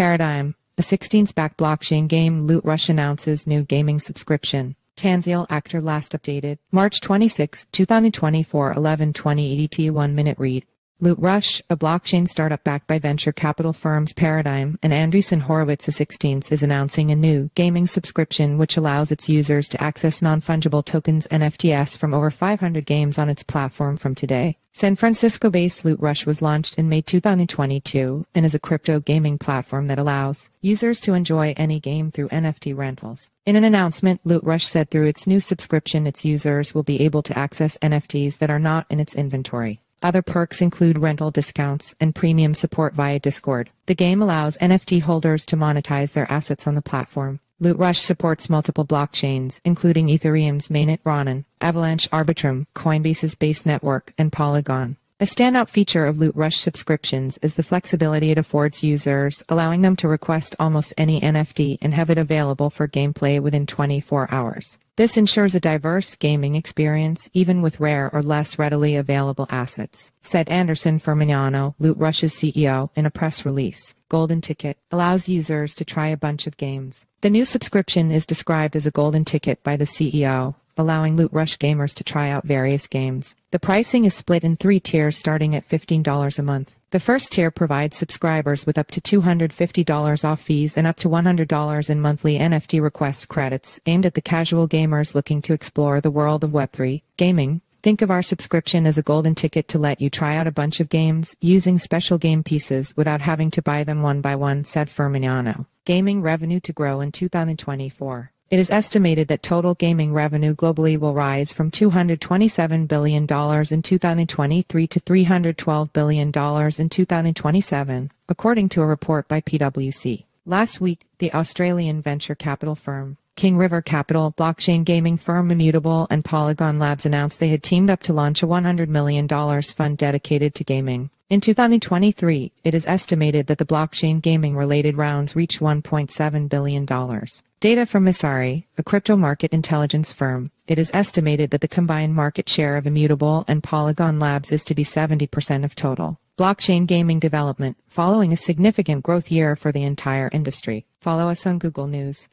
Paradigm, a 16-back blockchain game LootRush announces new gaming subscription. Tanzeel Akhtar last updated March 26, 2024 11:20 EDT 1 minute read. LootRush, a blockchain startup backed by venture capital firms Paradigm and Andreessen Horowitz 16th is announcing a new gaming subscription which allows its users to access non-fungible tokens NFTs from over 500 games on its platform from today. San Francisco-based LootRush was launched in May 2022 and is a crypto gaming platform that allows users to enjoy any game through NFT rentals. In an announcement, LootRush said through its new subscription its users will be able to access NFTs that are not in its inventory. Other perks include rental discounts and premium support via Discord. The game allows NFT holders to monetize their assets on the platform. LootRush supports multiple blockchains, including Ethereum's mainnet Ronin, Avalanche Arbitrum, Coinbase's Base Network, and Polygon. A standout feature of LootRush subscriptions is the flexibility it affords users, allowing them to request almost any NFT and have it available for gameplay within 24 hours. This ensures a diverse gaming experience, even with rare or less readily available assets, said Anderson Ferminiano, Loot Rush's CEO, in a press release. Golden Ticket allows users to try a bunch of games. The new subscription is described as a golden ticket by the CEO, allowing LootRush gamers to try out various games. The pricing is split in three tiers starting at $15 a month. The first tier provides subscribers with up to $250 off fees and up to $100 in monthly NFT request credits aimed at the casual gamers looking to explore the world of Web3 gaming. Think of our subscription as a golden ticket to let you try out a bunch of games using special game pieces without having to buy them one by one, said Ferminiano. Gaming revenue to grow in 2024. It is estimated that total gaming revenue globally will rise from $227 billion in 2023 to $312 billion in 2027, according to a report by PwC. Last week, the Australian venture capital firm King River Capital, blockchain gaming firm Immutable, and Polygon Labs announced they had teamed up to launch a $100 million fund dedicated to gaming. In 2023, it is estimated that the blockchain gaming related rounds reached $1.7 billion. Data from Messari, a crypto market intelligence firm, it is estimated that the combined market share of Immutable and Polygon Labs is to be 70% of total. Blockchain gaming development, following a significant growth year for the entire industry. Follow us on Google News.